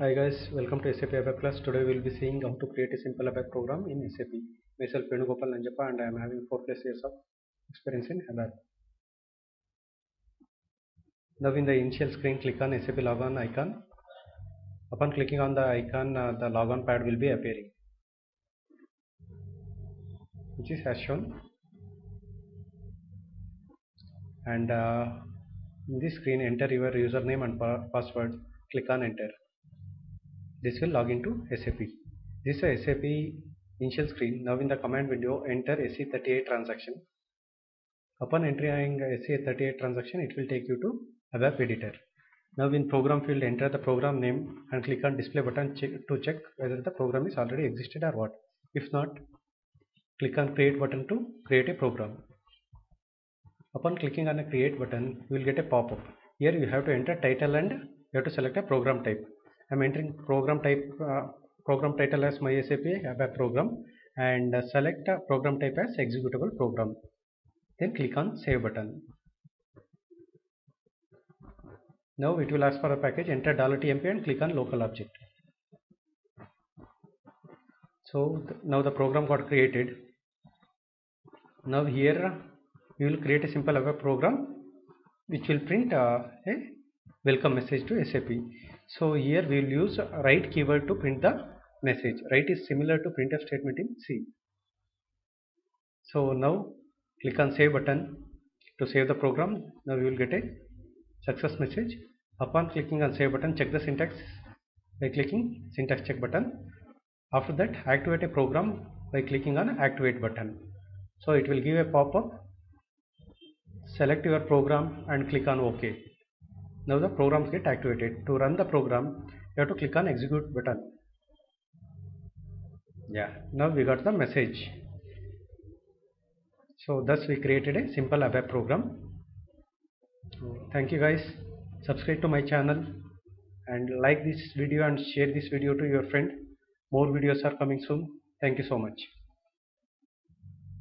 Hi guys, welcome to SAP ABAP class. Today we will be seeing how to create a simple ABAP program in SAP. Myself Venugopal Nanjappa and I am having 4 plus years of experience in ABAP. Now in the initial screen click on SAP logon icon. Upon clicking on the icon uh, the logon pad will be appearing which is as shown and uh, in this screen enter your username and pa password click on enter this will log into SAP. This is a SAP initial screen. Now in the command window enter SE38 transaction. Upon entering SE38 transaction it will take you to ABAP editor. Now in program field enter the program name and click on display button to check whether the program is already existed or what. If not click on create button to create a program. Upon clicking on a create button you will get a pop-up. Here you have to enter title and you have to select a program type. I'm entering program type uh, program title as my SAP ABAP program and select program type as executable program. Then click on save button. Now it will ask for a package enter $tmp and click on local object. So th now the program got created. Now here we will create a simple ABAP program which will print uh, a welcome message to SAP so here we will use write keyword to print the message. Write is similar to printf statement in C. So now click on save button to save the program. Now we will get a success message. Upon clicking on save button check the syntax by clicking syntax check button. After that activate a program by clicking on activate button. So it will give a pop-up. Select your program and click on ok now the programs get activated. To run the program you have to click on execute button. Yeah. Now we got the message. So thus we created a simple ABAP program. Thank you guys. Subscribe to my channel and like this video and share this video to your friend. More videos are coming soon. Thank you so much